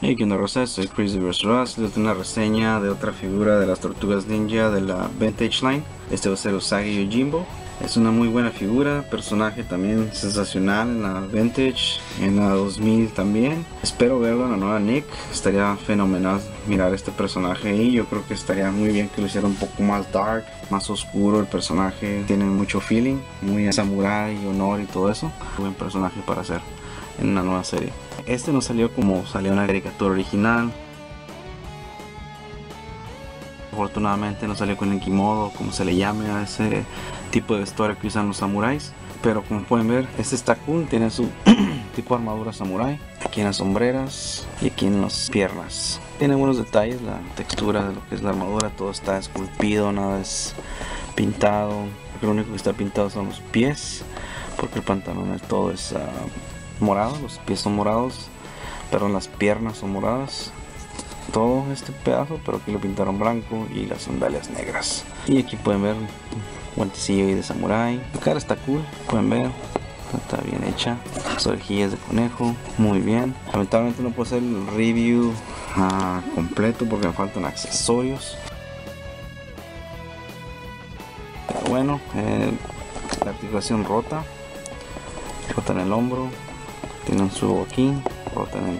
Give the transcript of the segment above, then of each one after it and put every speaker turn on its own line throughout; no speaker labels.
Hey, ¿qué onda Rosa? Soy Chris de Ross. Les doy una reseña de otra figura de las tortugas ninja de la Vintage Line. Este va a ser Usagi Yojimbo. Es una muy buena figura, personaje también sensacional en la Vintage, en la 2000 también. Espero verlo en la nueva Nick, estaría fenomenal mirar este personaje y yo creo que estaría muy bien que lo hiciera un poco más dark, más oscuro el personaje. Tiene mucho feeling, muy samurai, honor y todo eso. Buen personaje para hacer en una nueva serie. Este no salió como salió en la caricatura original. Afortunadamente no salió con el kimono, como se le llame a ese tipo de vestuario que usan los samuráis. Pero como pueden ver, este está tiene su tipo de armadura samurai. Aquí en las sombreras y aquí en las piernas. Tiene buenos detalles, la textura de lo que es la armadura, todo está esculpido, nada es pintado. Lo único que está pintado son los pies, porque el pantalón todo es uh, morado, los pies son morados, pero las piernas son moradas. Todo este pedazo, pero aquí lo pintaron blanco y las sandalias negras. Y aquí pueden ver guantecillo de samurai. La cara está cool, pueden ver. Está bien hecha. Las orejillas de conejo, muy bien. Lamentablemente no puedo hacer el review uh, completo porque me faltan accesorios. Bueno, eh, la articulación rota, rota en el hombro, tienen su boquín, rota en el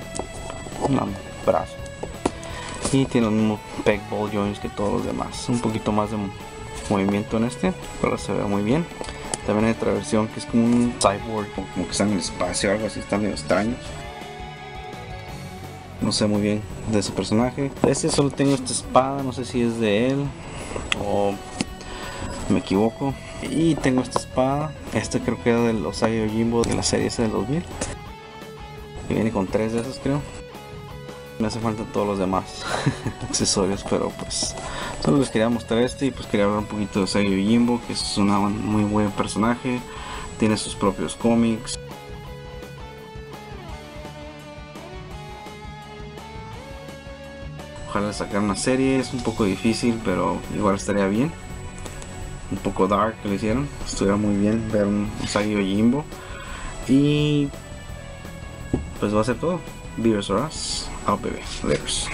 brazo y tiene los mismos peg ball joints que todos los demás un poquito más de movimiento en este pero se ve muy bien. También hay otra versión que es como un cyborg como que está en el espacio algo así están medio extraños no sé muy bien de ese personaje. Este solo tengo esta espada no sé si es de él o me equivoco. Y tengo esta espada este creo que era del Osage Jimbo de la serie esa del 2000 y viene con tres de esos creo. Me hace falta todos los demás accesorios pero pues solo les quería mostrar este y pues quería hablar un poquito de Sayo Jimbo que es un muy buen personaje. Tiene sus propios cómics. Ojalá sacar una serie. Es un poco difícil pero igual estaría bien. Un poco dark que lo hicieron. Estuviera muy bien ver un Sayo Jimbo y pues va a ser todo Beers or Us. I'll be Laters.